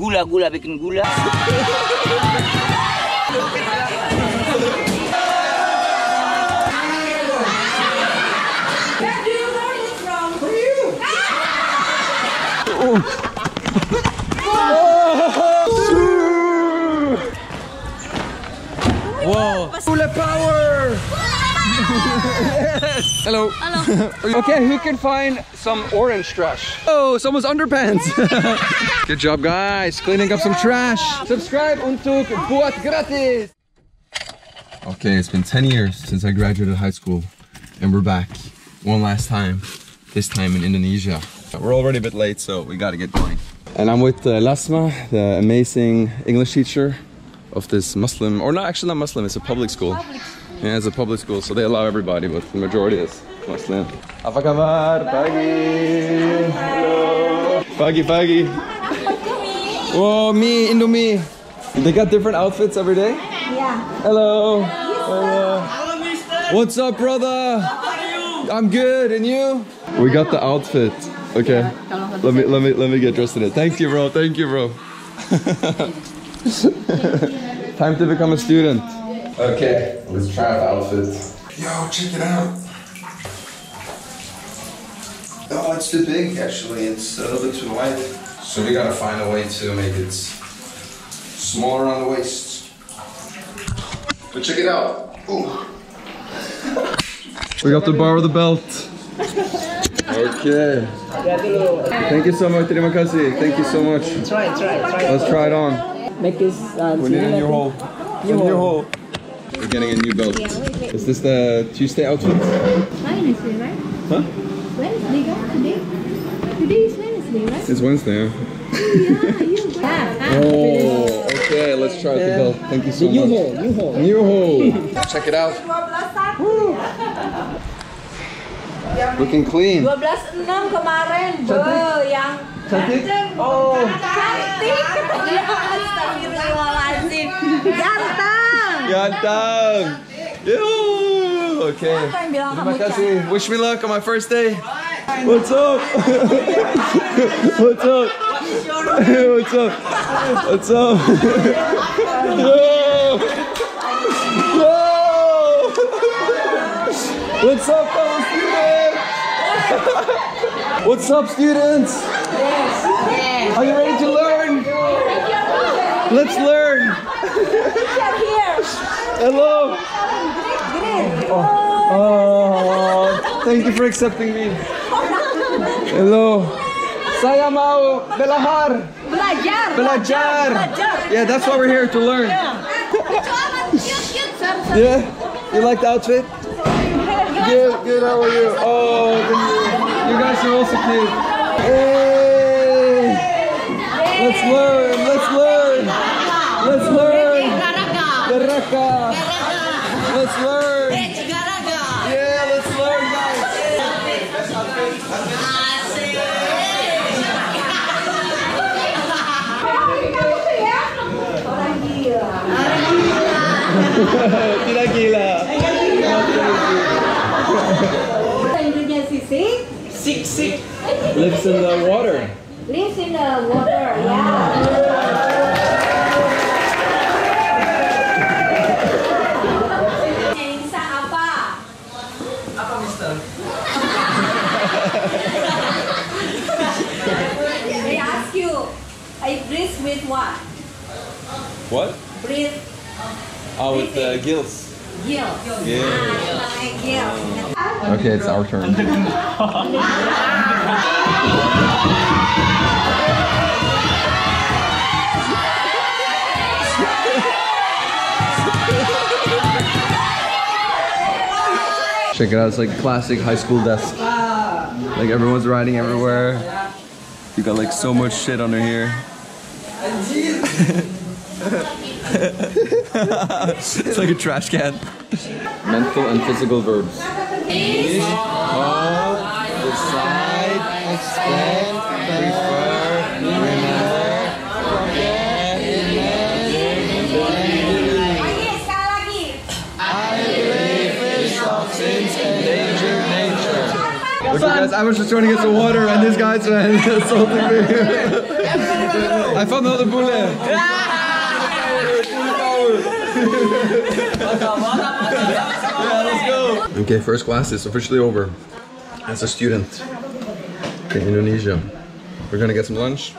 gula-gula bikin gula. Where do you learn? Oh. Whoa. Hula power! Hello. Hello. okay, who can find some orange trash? Oh, someone's underpants. Good job, guys. Cleaning up some trash. Subscribe untuk buat gratis. Okay, it's been 10 years since I graduated high school, and we're back one last time, this time in Indonesia. We're already a bit late, so we gotta get going. And I'm with uh, Lasma, the amazing English teacher of this Muslim, or not actually not Muslim, it's a public school. Public. Yeah, it's a public school, so they allow everybody, but the majority is Muslim. Apa kabar? Pagi. Hello. Pagi, pagi. Whoa, me, Indomie. They got different outfits every day? Yeah. Hello. Hello. What's up, brother? How are you? I'm good, and you? We got the outfit. Okay. Let me let me let me get dressed in it. Thank you, bro. Thank you, bro. Time to become a student. Okay, let's try the outfit. Yo, check it out. Oh, it's too big actually. It's a little bit too wide. So we gotta find a way to make it smaller on the waist. But check it out. Ooh. We got to borrow the belt. Okay. Thank you so much, terima kasih. Thank you so much. Try, try, try. Let's try it on. Make this uh, We need a new hole. A new hole. We're getting a new belt. Is this the Tuesday outfit? Wednesday, right? Huh? Wednesday, guys, today. Today is Wednesday, right? It's Wednesday. huh? yeah, you got Oh, okay. Let's try the belt. Thank you so new much. hole, new hole. New hole. Check it out. Looking clean. 12.6 kemarin. Be, yang Cantik? Oh. cantik. Astagfirullahaladzim. Ganteng. Ganteng. Yoo. Okay. Siapa yang bilang Terima kamu kasih. Wish me luck on my first day. What's up? What's up? What's up? What's up? Yo! Yo! What's up, fellow students? What's up, students? Are you ready to learn? Let's learn. Hello. Oh, thank you for accepting me. Hello. Saya mau belajar. Belajar. Belajar. Yeah, that's why we're here to learn. Yeah. You like the outfit? Good. Good. How are you? Oh, thank you. You guys are also cute. Hey. Let's learn. Let's learn. Let's learn. Garaka. Tidak gila. Indonesia sisik. Sick, sick. Lives in the water. Lives in the water. Yeah. Ask you. I breathe with what? What? Breathe. Oh, with the gills. Gill. Yeah. Ah, gill. Okay, it's our turn. Check it out, it's like classic high school desk. Like everyone's writing everywhere. You got like so much shit under here. it's like a trash can. Mental and physical verbs. Hope, decide, expect, prefer, remember, forget, imagine, believe. Lagi, sekali lagi. I believe fish, dolphins, endangered nature. Look, you guys, I I was just trying to get some water and this guy's man uh, assaulting me. I found another bullet. Ah! Okay, first class is officially over. As a student in Indonesia. We're gonna get some lunch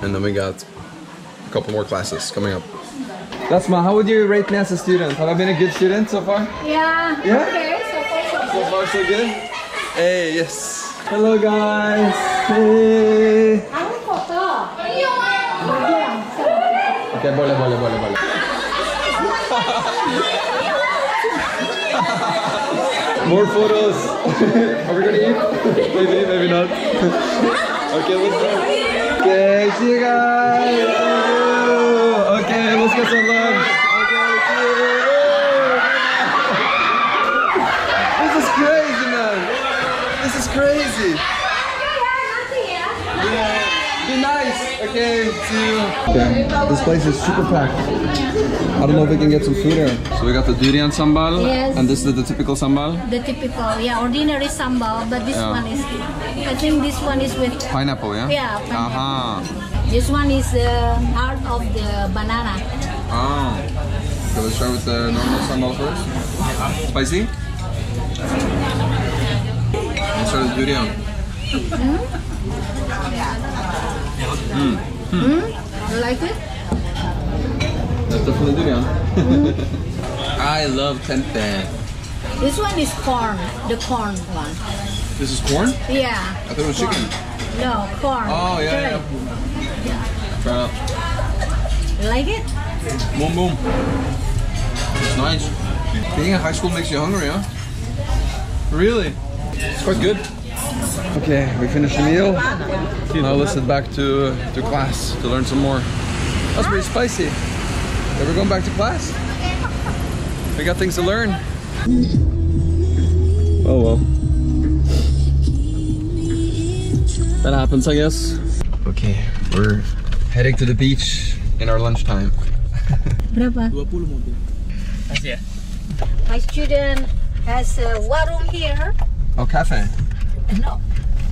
and then we got a couple more classes coming up. That's my, how would you rate me as a student? Have I been a good student so far? Yeah. Yeah? Okay, so far so So far so good? Hey, yes. Hello guys. Hey. Aku foto. Iya. Okay, boleh, boleh, boleh, boleh. More photos. Are we gonna eat? Maybe, maybe not. okay, let's go. Okay, see you guys. Okay, let's get some lunch. Okay, see you. This is crazy, man. This is crazy. Be nice. Okay. Okay, this place is super packed. I don't know if we can get some food here. So we got the durian sambal, Yes. and this is the typical sambal. The typical, yeah, ordinary sambal, but this Yeah. one is, I think this one is with, Pineapple, yeah? Yeah, pineapple. Aha. this one is uh, part of the banana. Oh. So let's start with the normal sambal first. Spicy? Let's start with durian. Hmm. Hmm? Hmm. You like it? That's definitely durian. I love tempeh. This one is corn, the corn one. This is corn? Yeah. I thought it was corn. chicken. No, corn. Oh, yeah, Correct. yeah. Try it out. You like it? Boom, boom. It's nice. Being in high school makes you hungry, huh? Really? It's quite good. Okay, we finished the meal. Now let's head back to to class to learn some more. That's pretty spicy. Yeah, we're going back to class. We got things to learn. Oh well. That happens, I guess. Okay, we're heading to the beach in our lunchtime. Berapa? 20 mobil. Kasih ya. My student has uh, a warung here. Oh, cafe. No,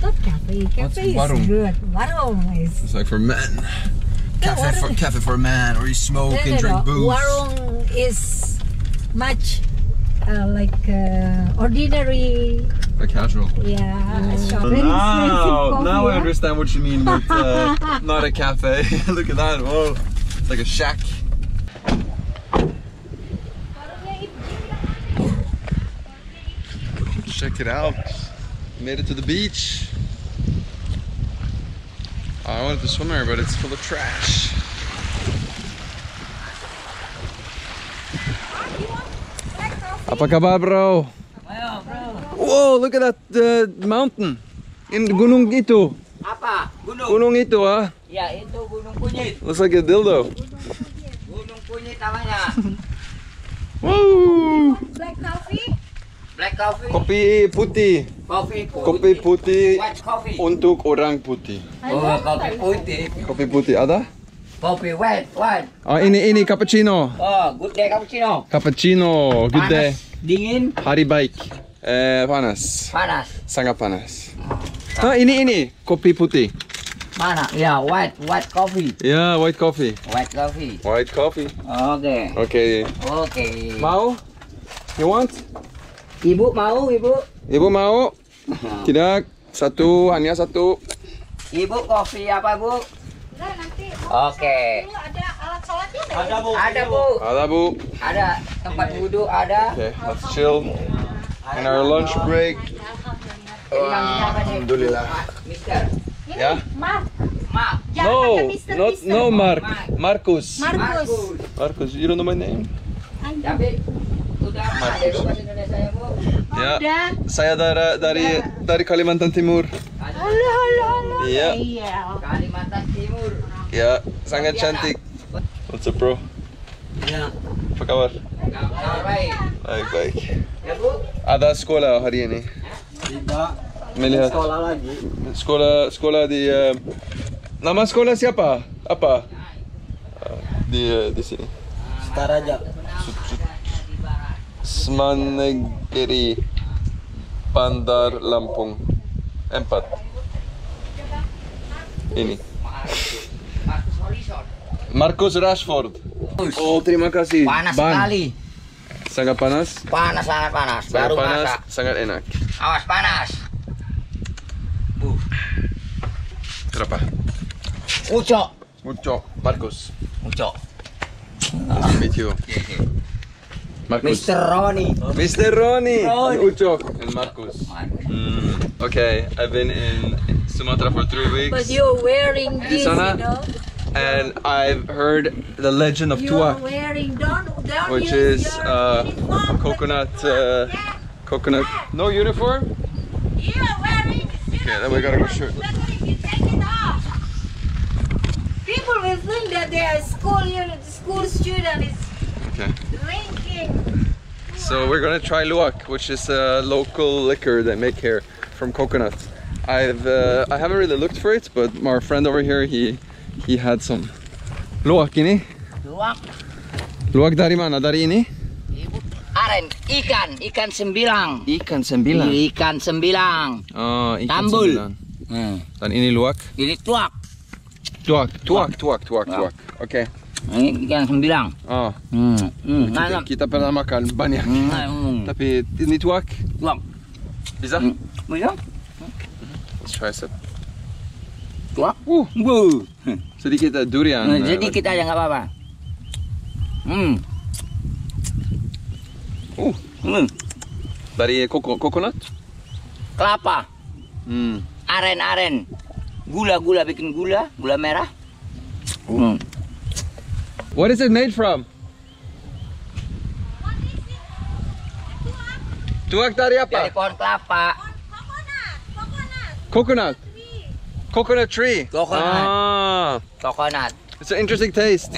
not cafe. What's Cafe is warung? good. Warung is. It's like for men. Cafe for is it? cafe for a man, where you smoke No, and drink no. booze. Warung is much uh, like uh, ordinary. Like casual. Yeah, shop. Very expensive coffee, now I understand what you mean with uh, not a cafe. Look at that. Whoa, it's like a shack. Check it out. Made it to the beach. I wanted to swim there, but it's full of trash. Apa kabar, bro? Whoa, look at that uh, mountain. In gunung itu. Apa? Gunung? Gunung itu, ah. Ya, itu Gunung Kunyit. Looks like a dildo. Gunung Kunyit namanya. Woo! Black coffee. Black coffee. Kopi putih. Kopi putih. Kopi putih White coffee. untuk orang putih. Oh, kopi putih. Kopi putih ada? Kopi white, white. Ah, ini ini cappuccino. Oh, good day cappuccino. Cappuccino. Good day. Panas, dingin, Hari baik. Eh, panas. panas. Sangat panas. Ah, ini ini kopi putih. Mana? Ya, white, white coffee. Ya, white coffee. White coffee. White coffee. Oke. Oke. Oke. Mau? You want? Ibu mau, Ibu? Ibu mau? Tidak. Satu, hanya satu. Ibu kopi apa, Bu? Enggak nanti. Oke. Dulu ada alat sholatnya nggak? Ada, Bu. Ada, Bu. Ada bu. Ada tempat wudhu ada. Okay, let's chill. In our lunch break. Alhamdulillah. Mister. Ya? Mark. Ma. Jangan No, not no Mark. Marcus. Markus. Marcus, you don't know my name? Tapi udah ada di bahasa Indonesia ya, Bu? Ya. Udah. Saya dari dari dari Kalimantan Timur. Halo, halo, halo. Iya. Iya. Kalimantan Timur. Ya, sangat cantik. What's up, bro? Ya. Apa kabar? Kabar baik. Baik, baik. Ya, Bu? Ada sekolah hari ini? Tidak. Melihat Sekolah lagi. sekolah sekolah di eh, nama sekolah siapa? Apa? Eh, di eh, di sini. Staraja. Smanegeri Bandar Lampung. Empat. Ini. Marcus Rashford. Oh, terima kasih. Panas Ban. sekali. Sangat panas. Panas sangat panas. Sangat Baru panas, masak. sangat enak. Awas panas. Uh, Berapa? ucok. Mucho. Marcus. Ucok. Nice to meet you. Marcus. Mr. Roni. Mr. Ronnie. Ronnie. Ucho. And Marcus. Mm. Okay, I've been in Sumatra for three weeks. But you're wearing this, you know. and I've heard the legend of You're Tuak, wearing, don't, don't which is uh, uniform, coconut, uh, coconut. No uniform. You're wearing. Okay, then we gotta go shoot. You take it off. People will think that they are school uni- school student is Okay. So we're gonna try luwak, which is a local liquor they make here from coconut. I've uh, I haven't really looked for it, but our friend over here he he had some luwak ini. Luak. Luwak dari mana? Dari ini? Aren. Ikan. Ikan sembilang. Ikan sembilan. Ikan sembilang. Oh, ikan Tambul. sembilan. Hmm. Dan ini luwak. Ini tuak. Tuak, tuak, tuak, tuak, tuak. Oke. Ini ikan sembilang. Oh, Hmm. Hmm. kita, kita pernah makan banyak. Hmm. Tapi ini tuak. Tuak. Bisa? Hmm. Bisa? Let's try some. Tuak. Uh, Bu. sedikit uh, durian. Nah, uh, jadi kita aja nggak apa-apa. Hmm. Uh. Hmm. Dari koko, coconut? Kelapa. Hmm. Aren-aren. Gula-gula bikin gula, gula merah. Hmm. What is it made from? Tuak dari Dari apa? pohon kelapa. Coconut. Coconut tree. Coconut. Ah, Coconut. it's an interesting taste.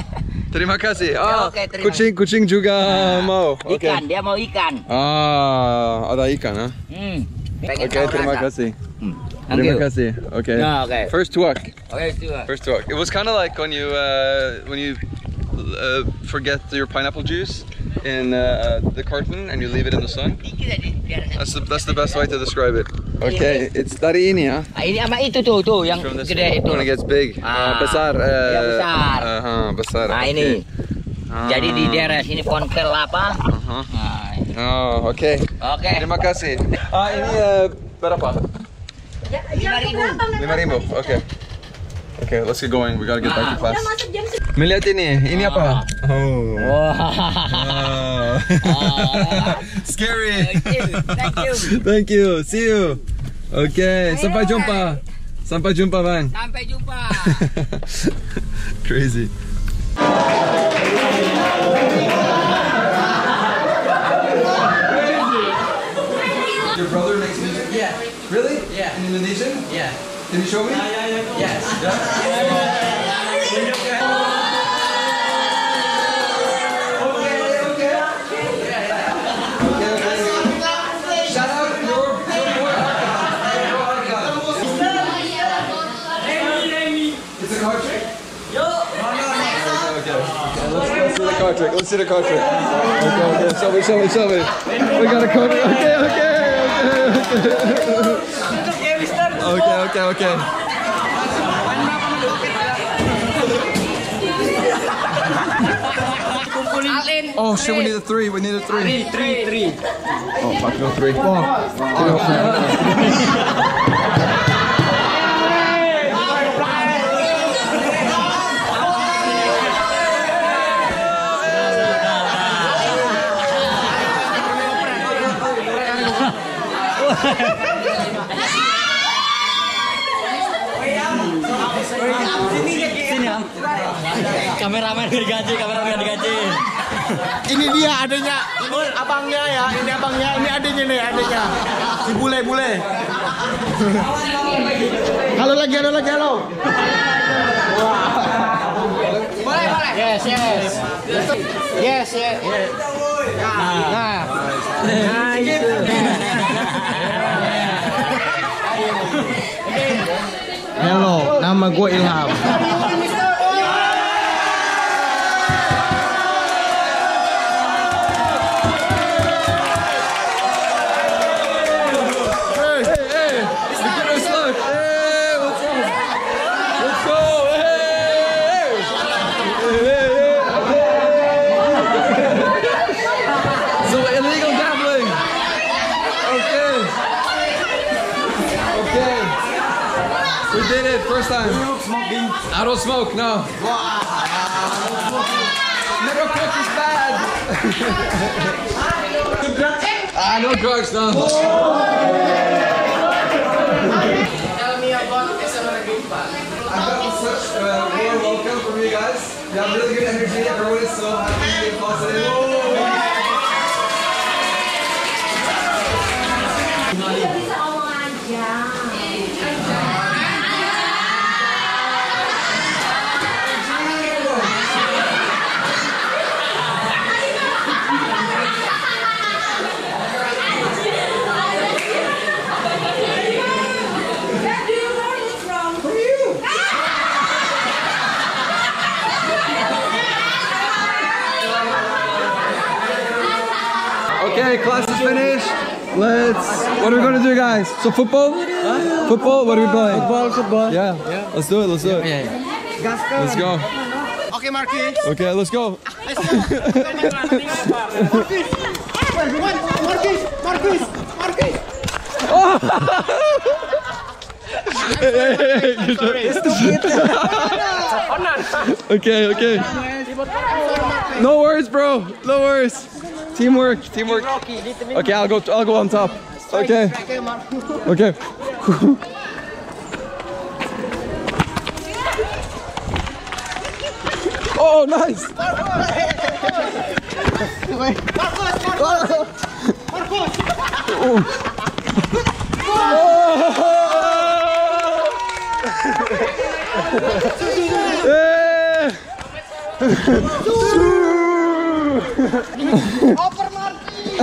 Terima kasih. Ah, Oke, terima kucing kucing juga mau. Oke. Ikan, dia mau ikan. Ah, ada ikan, ah. Hmm. Pengen Oke, tahu terima kasih. Hmm. Thank Terima you. kasih. Okay. Yeah, okay. First tuak. Oke, itu. First tuak. It was kind of like when you uh, when you uh, forget your pineapple juice in uh, the carton and you leave it in the sun. Dikit aja, biar That's the that's the best way to describe it. Okay, it's dari ini ya. Ah, ini sama itu tuh, tuh yang From gede itu. when it gets big. Ah. Uh, besar. Uh, Ya, besar. Uh-huh, besar. Nah, okay. ini. Jadi di Ah. daerah sini pohon kelapa. Uh-huh. Nah, Oh, oke. Oke. Terima kasih. Ah, ini uh, berapa? Lima ribu. Lima ribu. Oke. Oke, let's get going. We gotta get back to class. Udah masuk jam Melihat ini, ini apa? Oh. Wah. Oh. Scary. Thank you. Thank you. Thank you. See you. Oke, sampai jumpa. Sampai jumpa, Bang. Sampai jumpa. Crazy. Yeah. Can you show me? Yes. Shout out your, your boy. It's a card trick? Okay, okay. Let's, let's see the card trick. Let's see the card trick. Okay, okay. Show me, show me, show me. We got a card trick. Okay, okay, okay. Okay, okay, okay. okay. Oh shit, we need a three. We need a three. Three, three. Oh fuck, no three. Two. adanya, ini abangnya ya, ini abangnya, ini adanya nih, adanya. Si bule-bule. Halo lagi, halo lagi, halo. Boleh, boleh. Yes, yes. Yes, yes. Nah. Nah, itu. Halo, nama gue Ilham. I don't smoke, no. Never cook is bad. ah, no drugs, no. Tell me about SM Nagimpa. I got such a warm welcome from you guys. You have really good energy. Everyone is so happy and positive. We gonna do, guys? So football? Football? What are we playing? Football, football. Yeah. Let's do it. Let's do it. Let's go. Okay, Marquis. Okay, let's go. Marquis, Marquis, Marquis. Okay, okay. No worries, bro. No worries. Teamwork, teamwork. Okay, I'll go. I'll go on top. Okay. Okay. Oh, nice. Oh. Yeah.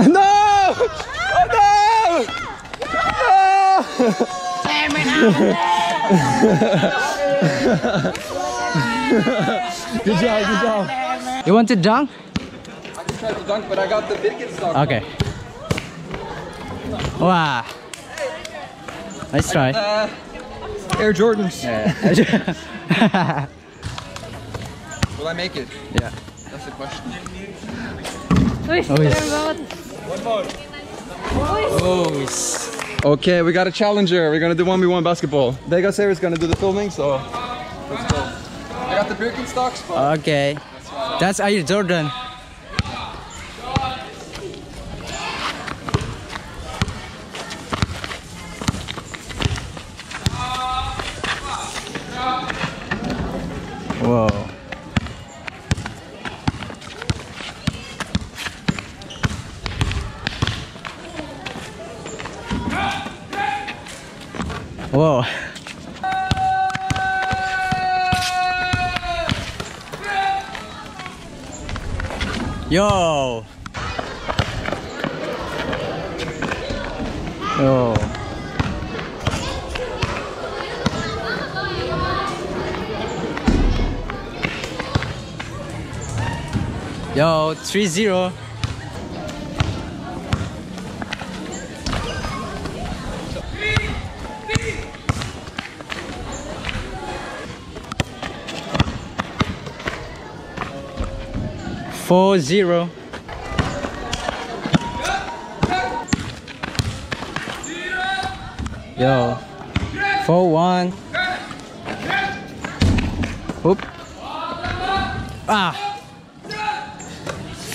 No! Oh no! No! good job, good job. You want to dunk? I just tried to dunk, but I got the Birkenstock. Okay. Wow. Nice try. Uh, Air Jordans. Will I make it? Yeah. That's the question. Oh, yes. Oh, yes. Okay, we got a challenger. We're gonna do 1v1 basketball. Vega Saver is gonna do the filming, so let's go. I got the Birkenstocks, Okay. That's Air Jordan. Yo, 3-0. Four zero. Yo. Four one. Oop. Ah.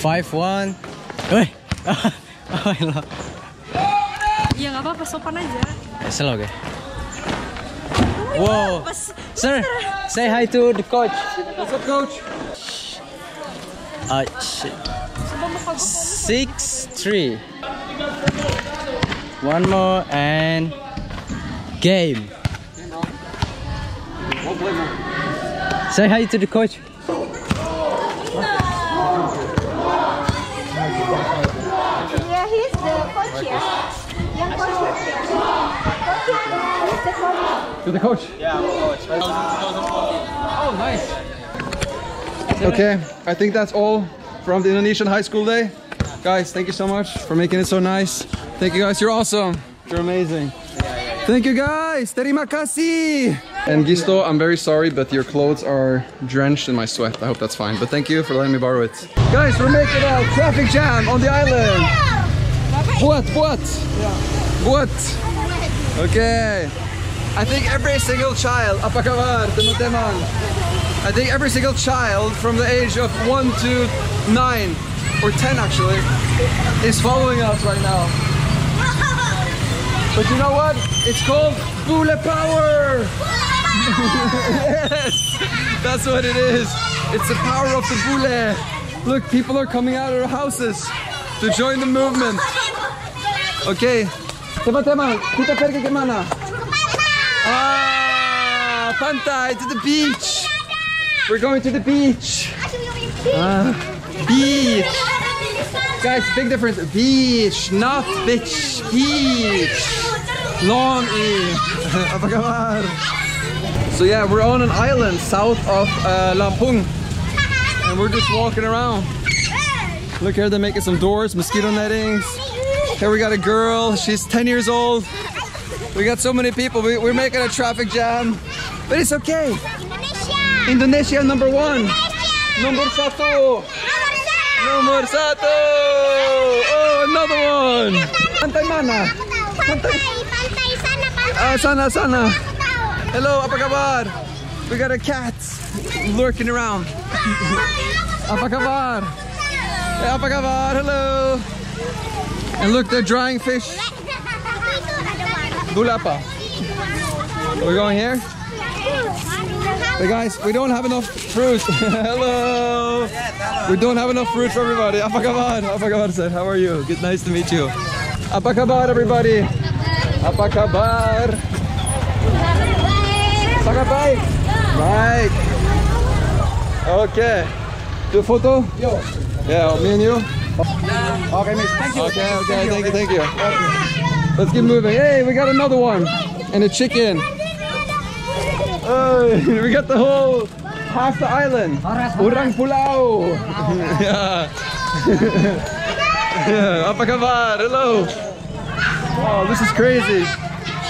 Five one. Woi. Oh, hello. Ya nggak apa-apa, sopan aja. Slow okay. Whoa. Sir, say hi to the coach. what's up, coach? Uh, shit. Six three. One more and game. We'll play more. Say hi to the coach. The coach ya. Coach. Coach is the coach. You're the coach? Yeah, coach. Oh, nice. Okay, I think that's all from the Indonesian high school day. Guys, thank you so much for making it so nice. Thank you guys, you're awesome. You're amazing. Thank you guys, terima kasih. And Gisto, I'm very sorry, but your clothes are drenched in my sweat. I hope that's fine, but thank you for letting me borrow it. Guys, we're making a traffic jam on the island. What, what? What? Okay. I think every single child, apa kabar, teman-teman? I think every single child from the age of 1 to 9, or 10 actually, is following us right now. But you know what? It's called Bule Power! yes! That's what it is. It's the power of the Bule. Look, people are coming out of their houses to join the movement. Okay. Teman-teman, kita pergi ke mana? Ah, pantai, to the beach. We're going to the beach. Ah, beach. Guys, big difference. Beach, not bitch. Beach. Long E. Apa kabar? So yeah, we're on an island south of uh, Lampung. And we're just walking around. Look here, they're making some doors, mosquito nettings. Here we got a girl, she's 10 years old. We got so many people, we, we're making a traffic jam. But it's okay. Indonesia Indonesia number one. Number satu. Number satu. Oh, another one. Pantai mana? Pantai, pantai sana, pantai. Ah, sana, sana. Hello, apa kabar? We got a cat lurking around. Apa kabar? Hey? Hello. And look, they're drying fish. Bulapa. We're going here. Hey guys, we don't have enough fruit. Hello. We don't have enough fruit for everybody. Apa kabar? Apa kabar, sir? How are you? Good, nice to meet you. Apa kabar, everybody? Apa kabar? Saka bike. Bike. Okay. Do photo? Yeah, me and you? Okay, miss. Thank you. Okay, okay, thank you, thank you. Let's keep moving. Hey, we got another one. And a chicken. Hey, we got the whole half the island. Urang Pulau. yeah. yeah. Apa kabar? Hello. Oh, this is crazy.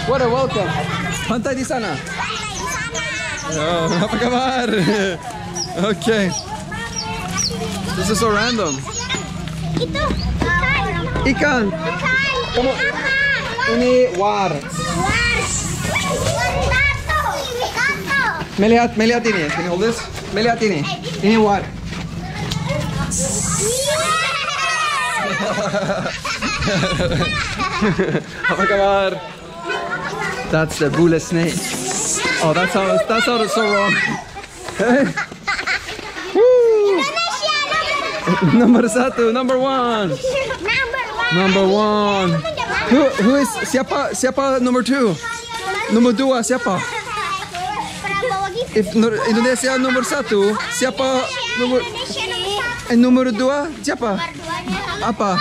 What a welcome. Pantai di sana. Oh, apa kabar? okay. This is so random. Ikan. Ikan. Kamu Ini war. Wars. Tato. Tato. Melihat, melihat ini. Can you hold this? Melihat ini. Ini war. Apa kabar? That's the bule snake. Oh, that sounds that sounded so wrong. Number satu, number one, Number one. Who, who is siapa siapa number two? Number dua siapa? If Indonesia nomor satu, siapa nomor nomor eh, nomor dua siapa? Apa?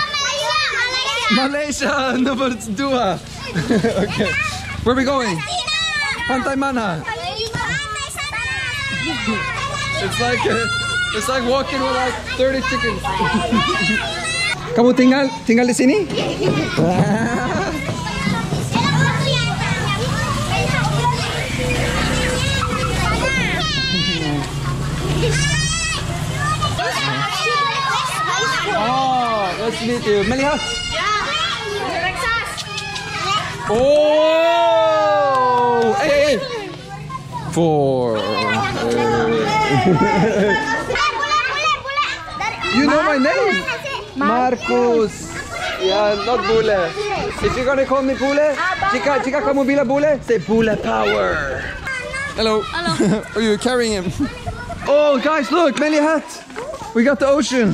Malaysia. Nomor dua. okay. Where are we going? Pantai mana? It's like uh, it's like walking with like 30 chickens. Kamu tinggal tinggal di sini? Oh, nice to meet you. Melihat. Oh! Hey, hey, hey. Four. You know my name? Marcus. Yeah, not Bule. If you're gonna call me Bule, jika, jika kamu bilang Bule, say Bule Power. Hello. Hello. Are oh, you carrying him? Oh, guys, look, Melihat. We got the ocean.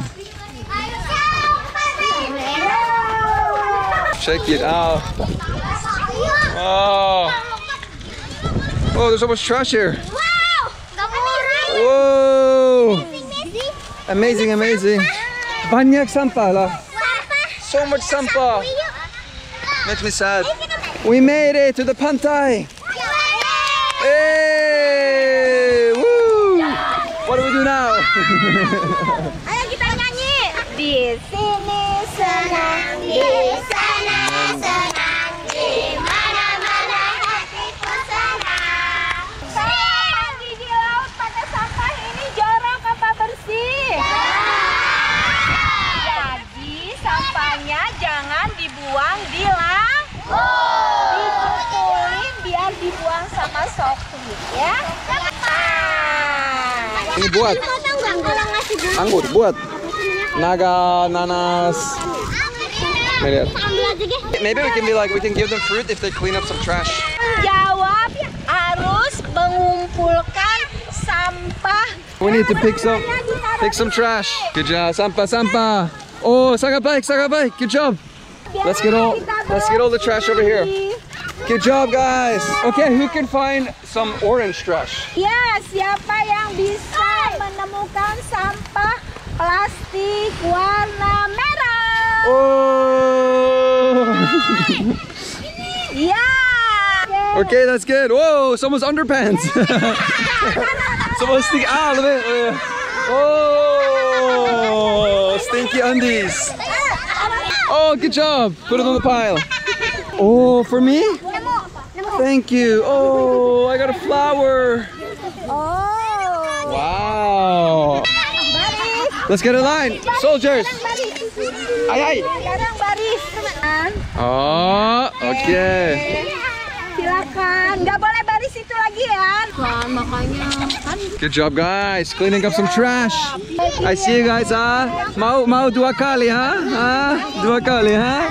Check it out. Oh, oh, there's so much trash here. Whoa! Amazing, amazing. Banyak sampah lah. So much sampah. Makes me sad. We made it to the pantai. Hey! Woo! What do we do now? Ayo kita nyanyi. Di sini senang, di sana senang, di mana-mana hatiku senang. Senang di laut pada sampah ini jorok apa bersih? Jadi sampahnya jangan dibuang di laut. Dikumpulin biar dibuang Ini buat. Mau tahu nggak kalau ngasih dulu? Anggur buat. Naga, nanas. Maybe, Ambil aja deh. maybe we can be like we can give them fruit if they clean up some trash. Jawab harus mengumpulkan sampah. We need to pick some pick some trash. Good job, Sampa, Sampa. Oh, sangat baik, sangat baik. Good job. Let's get all let's get all the trash over here. Good job, guys. Okay, who can find some orange trash? Ya, siapa yang bisa menemukan sampah plastik warna merah? Oh. Ya. Okay, that's good. Whoa, someone's underpants. someone's stinky. Ah, look at it. Oh, stinky undies. Oh, good job. Put it on the pile. Oh, for me? Thank you. Oh, I got a flower. Oh. Wow. Let's get a line. Soldiers. Ay, ay. Oh, okay. Silakan. Nggak boleh baris itu lagi ya. Good job, guys. Cleaning up some trash. I see you guys, huh? Mau, mau dua kali, huh? Ah, huh? Dua kali, huh?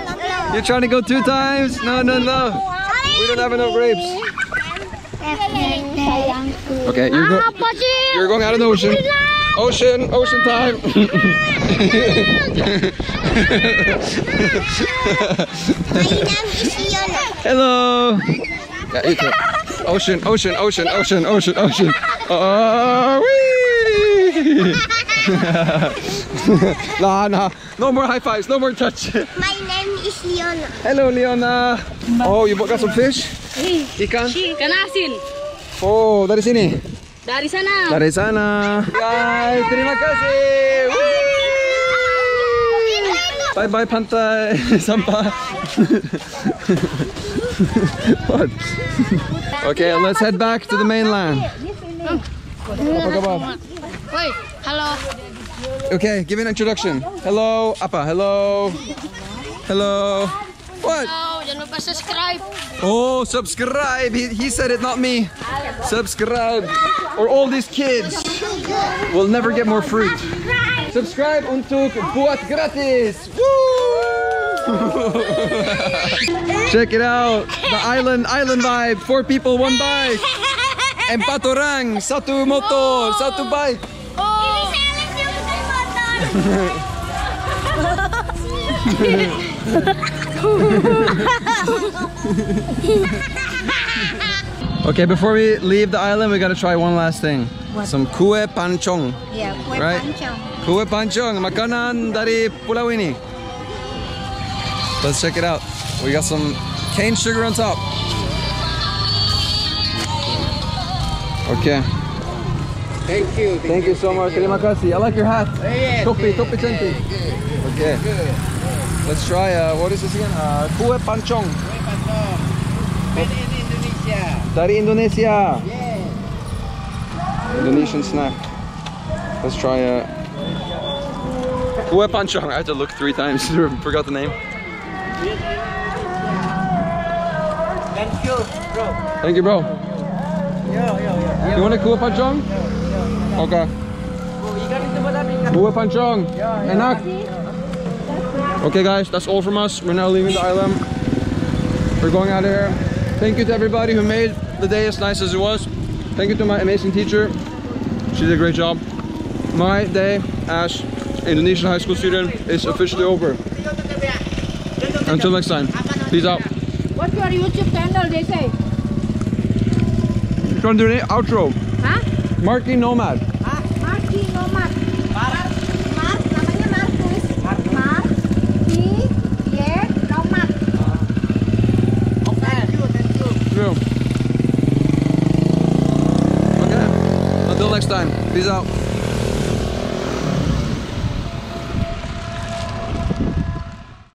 You're trying to go two times? No, no, no. We don't have enough grapes. Okay, you're, go ah, you're going out in the ocean. Ocean, ocean time. Hello. Yeah, you too. Ocean, ocean, ocean, ocean, ocean, uh, ocean. Oh, wee! nah, nah. No more high fives, no more touch. My name is Leona. Hello, Leona. Oh, you got some fish? Ikan? Ikan asin Oh, dari sini. dari sana. Dari sana. Guys, terima kasih. Bye bye pantai sampah. what? Okay, let's head back to the mainland. Apa kabar? Woi, halo. Okay, give an introduction. Hello, apa? Hello. Hello. What? Oh, jangan lupa subscribe. Oh, subscribe. He, he said it, not me. Subscribe. Or all these kids will never get more fruit. Subscribe untuk buat gratis. Woo! Check it out. The island island vibe. Four people, one bike. Empat orang, satu motor, satu bike. Okay, before we leave the island, we gotta try one last thing. Some kue pancong. Ya, kue Right. pancong. Kue pancong, makanan dari pulau ini. Let's check it out. We got some cane sugar on top. Okay. Thank you. Thank you so much. Terima kasih. I like your hat. Topi, topi cantik. Okay. Let's try. Uh, what is this again? Uh, kue pancong. Dari Indonesia. Indonesian snack. Let's try uh, kue pancong. I had to look three times. Forgot the name. Thank you, bro. Thank you, bro. You want a kue pancong? Okay. Kue pancong. Enak. Okay, guys, that's all from us. We're now leaving the island. We're going out of here. Thank you to everybody who made the day as nice as it was. Thank you to my amazing teacher. She did a great job. My day as Indonesian high school student is officially over. Until next time, peace out. What's your YouTube channel, they say? You trying to do an outro? Hah? Marky Nomad. Marky Nomad. Mark, namanya Markus. Mark, Ki, Ye, Nomad. True. Okay. Until next time. Peace out.